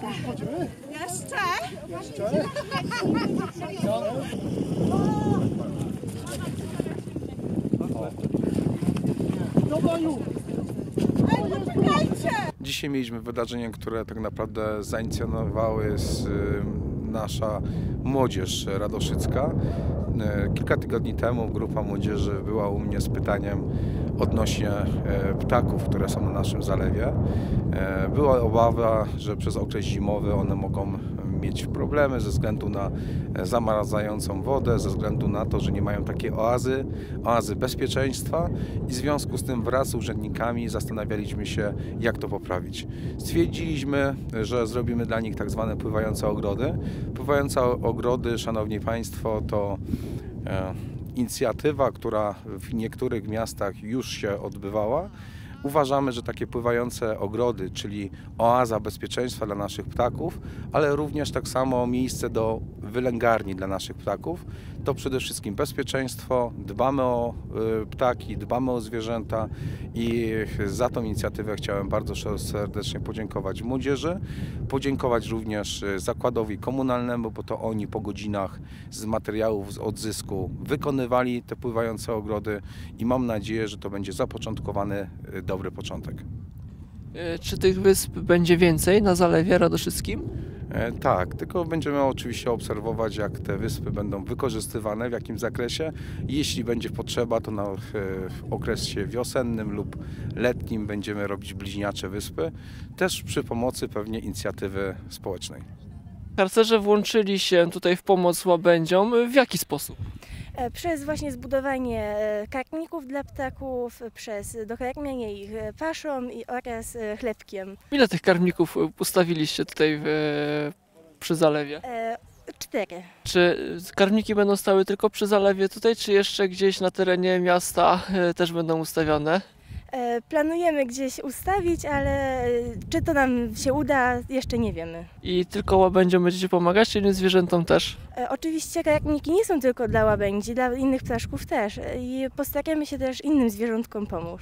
Chodzimy? Jeszcze? Jeszcze? Dzisiaj mieliśmy wydarzenie, które tak naprawdę zainicjowały z, y, nasza młodzież radoszycka. Y, Kilka tygodni temu grupa młodzieży była u mnie z pytaniem odnośnie e, ptaków, które są na naszym zalewie. E, Była obawa, że przez okres zimowy one mogą mieć problemy ze względu na e, zamarzającą wodę, ze względu na to, że nie mają takiej oazy, oazy bezpieczeństwa i w związku z tym wraz z urzędnikami zastanawialiśmy się, jak to poprawić. Stwierdziliśmy, że zrobimy dla nich tak zwane pływające ogrody. Pływające ogrody, szanowni państwo, to e, inicjatywa, która w niektórych miastach już się odbywała. Uważamy, że takie pływające ogrody, czyli oaza bezpieczeństwa dla naszych ptaków, ale również tak samo miejsce do wylęgarni dla naszych ptaków, to przede wszystkim bezpieczeństwo, dbamy o y, ptaki, dbamy o zwierzęta i za tą inicjatywę chciałem bardzo serdecznie podziękować młodzieży, podziękować również y, zakładowi komunalnemu, bo to oni po godzinach z materiałów z odzysku wykonywali te pływające ogrody i mam nadzieję, że to będzie zapoczątkowany y, dobry początek. E, Czy tych wysp będzie więcej na Zalewie Radoszyckim? E, Tak, tylko będziemy oczywiście obserwować, jak te wyspy będą wykorzystywane, w jakim zakresie. Jeśli będzie potrzeba, to na e, w okresie wiosennym lub letnim będziemy robić bliźniacze wyspy, też przy pomocy pewnie inicjatywy społecznej. Harcerze włączyli się tutaj w pomoc łabędziom. W jaki sposób? E, Przez właśnie zbudowanie e, karmników dla ptaków, e, przez dokarmianie ich e, paszą i oraz e, chlebkiem. Ile tych karmników e, postawiliście tutaj w, e, przy Zalewie? E, Cztery. Czy karmniki będą stały tylko przy Zalewie tutaj, czy jeszcze gdzieś na terenie miasta e, też będą ustawione? E, Planujemy gdzieś ustawić, ale e, czy to nam się uda, jeszcze nie wiemy. I tylko łabędziom będziecie pomagać, czy innym zwierzętom też? E, Oczywiście karmniki nie są tylko dla łabędzi, dla innych ptaszków też. I postaramy się też innym zwierzątkom pomóc.